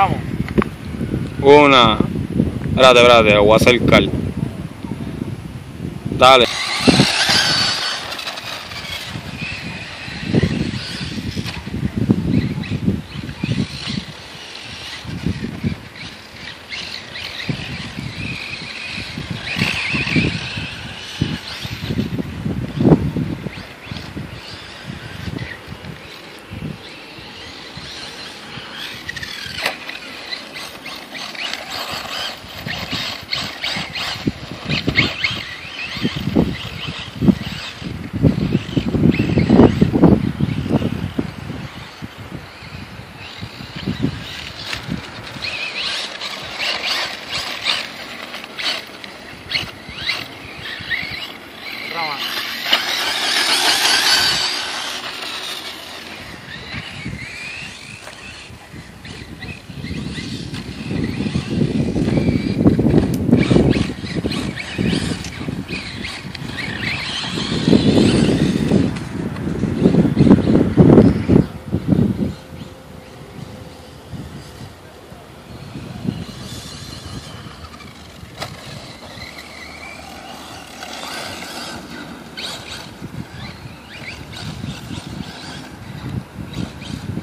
Vamos. Una. Espérate, espérate, lo voy a acercar. Dale.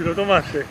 ¿Tú lo tomaste?